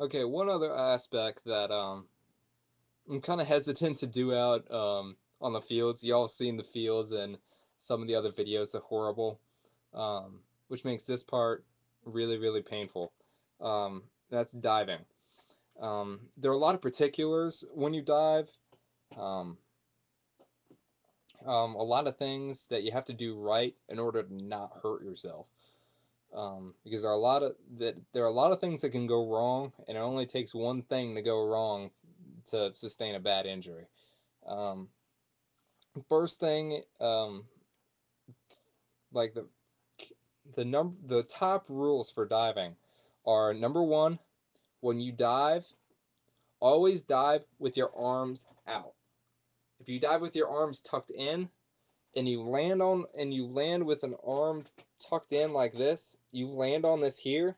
Okay, one other aspect that um, I'm kind of hesitant to do out um, on the fields. Y'all seen the fields and some of the other videos are horrible, um, which makes this part really, really painful. Um, that's diving. Um, there are a lot of particulars when you dive. Um, a lot of things that you have to do right in order to not hurt yourself. Um, because there are a lot of that there are a lot of things that can go wrong, and it only takes one thing to go wrong to sustain a bad injury. Um, first thing, um, like the the number the top rules for diving are number one, when you dive, always dive with your arms out. If you dive with your arms tucked in, and you land on and you land with an arm tucked in like this, you land on this here,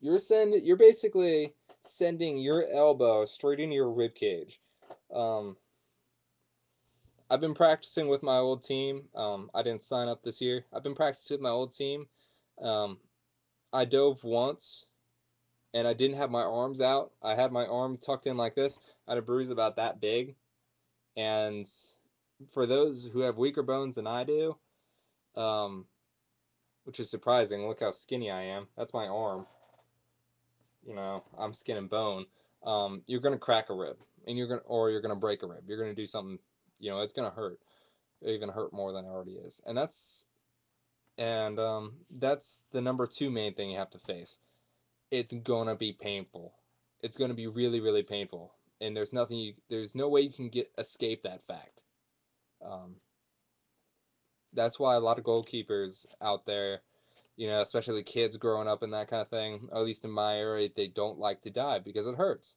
you're send you're basically sending your elbow straight into your rib cage. Um, I've been practicing with my old team. Um, I didn't sign up this year. I've been practicing with my old team. Um, I dove once and I didn't have my arms out. I had my arm tucked in like this. I had a bruise about that big. And for those who have weaker bones than I do, um, which is surprising, look how skinny I am. That's my arm. You know, I'm skin and bone. Um, you're gonna crack a rib, and you're gonna, or you're gonna break a rib. You're gonna do something. You know, it's gonna hurt. Even hurt more than it already is, and that's, and um, that's the number two main thing you have to face. It's gonna be painful. It's gonna be really, really painful, and there's nothing you, there's no way you can get escape that fact. Um, that's why a lot of goalkeepers out there, you know, especially kids growing up in that kind of thing, at least in my area, they don't like to dive because it hurts.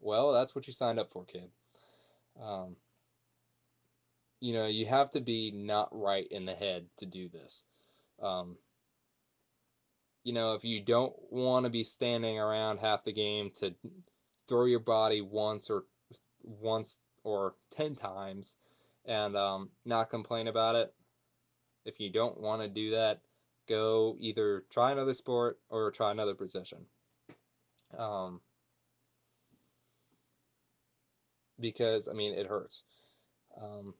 Well, that's what you signed up for, kid. Um, you know, you have to be not right in the head to do this. Um, you know, if you don't want to be standing around half the game to throw your body once or once or 10 times and um, not complain about it. If you don't want to do that, go either try another sport or try another position. Um, because, I mean, it hurts. Um,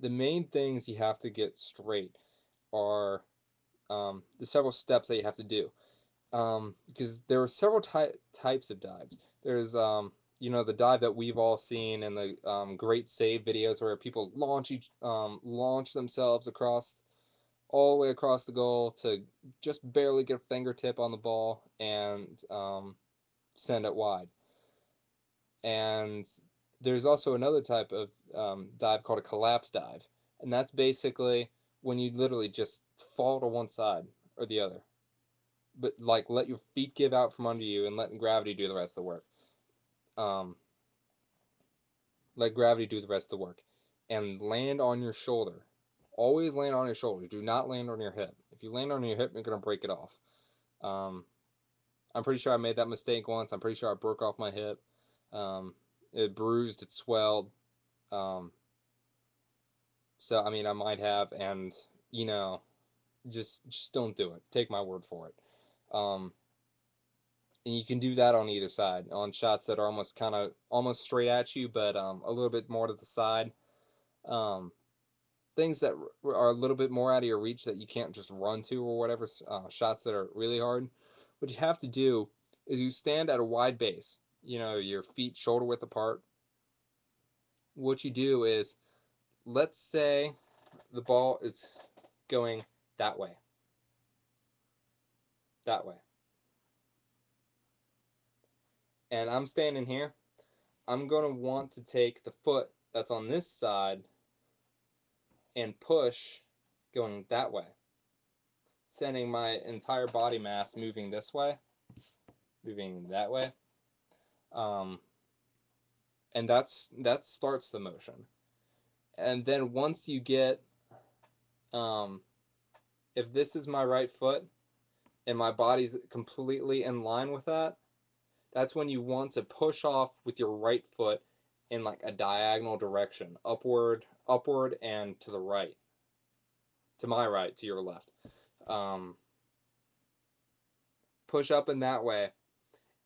the main things you have to get straight are um, the several steps that you have to do. Um, because there are several ty- types of dives. There's um, you know the dive that we've all seen in the um, great save videos where people launch each um, launch themselves across all the way across the goal to just barely get a fingertip on the ball and um, send it wide. And there's also another type of um, dive called a collapse dive, and that's basically when you literally just fall to one side or the other, but like let your feet give out from under you and let gravity do the rest of the work um, let gravity do the rest of the work and land on your shoulder. Always land on your shoulder. Do not land on your hip. If you land on your hip, you're going to break it off. Um, I'm pretty sure I made that mistake once. I'm pretty sure I broke off my hip. Um, it bruised, it swelled. Um, so, I mean, I might have, and, you know, just just don't do it. Take my word for it. Um, and you can do that on either side on shots that are almost kind of almost straight at you but um, a little bit more to the side. Um, things that are a little bit more out of your reach that you can't just run to or whatever uh, shots that are really hard. What you have to do is you stand at a wide base you know your feet shoulder width apart. What you do is let's say the ball is going that way. That way and I'm standing here, I'm going to want to take the foot that's on this side and push going that way, sending my entire body mass moving this way, moving that way. Um, and that's that starts the motion. And then once you get, um, if this is my right foot and my body's completely in line with that, that's when you want to push off with your right foot in like a diagonal direction, upward, upward, and to the right. To my right, to your left. Um, push up in that way.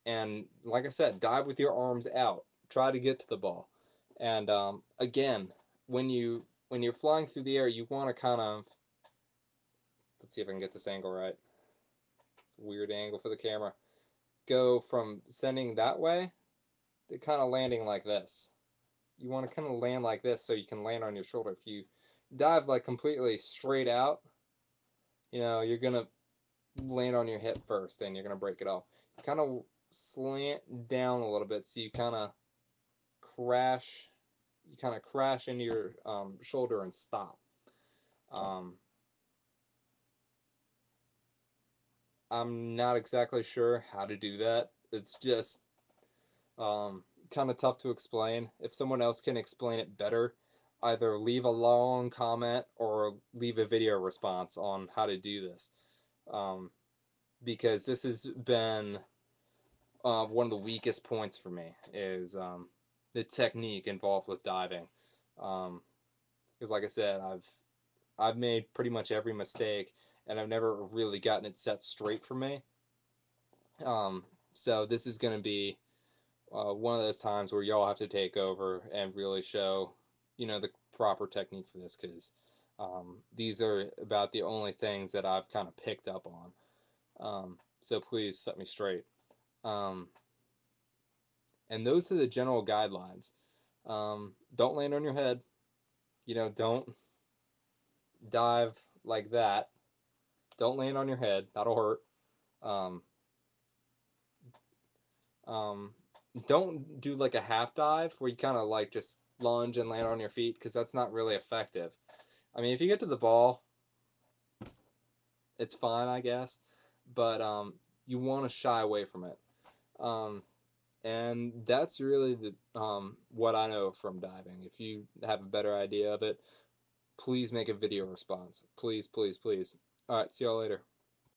and like I said, dive with your arms out. Try to get to the ball. And um, again, when you when you're flying through the air, you want to kind of let's see if I can get this angle right. It's a weird angle for the camera. Go from sending that way to kind of landing like this. You want to kind of land like this so you can land on your shoulder. If you dive like completely straight out, you know, you're going to land on your hip first and you're going to break it off. You kind of slant down a little bit so you kind of crash you kind of crash into your um, shoulder and stop. Um, I'm not exactly sure how to do that. It's just um, kind of tough to explain. If someone else can explain it better, either leave a long comment or leave a video response on how to do this. Um, because this has been uh, one of the weakest points for me is um, the technique involved with diving. Because, um, like I said, I've I've made pretty much every mistake, and I've never really gotten it set straight for me. Um, so this is going to be uh, one of those times where y'all have to take over and really show, you know, the proper technique for this, because um, these are about the only things that I've kind of picked up on. Um, so please set me straight. Um, and those are the general guidelines. Um, don't land on your head. You know, don't dive like that. Don't land on your head. That'll hurt. Um, um, don't do like a half dive where you kind of like just lunge and land on your feet because that's not really effective. I mean, if you get to the ball, it's fine, I guess, but um, you want to shy away from it. Um, and that's really the um, what I know from diving. If you have a better idea of it, please make a video response. Please, please, please. All right, see y'all later.